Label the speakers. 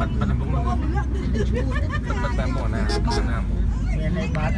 Speaker 1: มัน
Speaker 2: มันน้ำมันปัดน้ำมันนะน้ำ
Speaker 3: เนี่ยในบัตร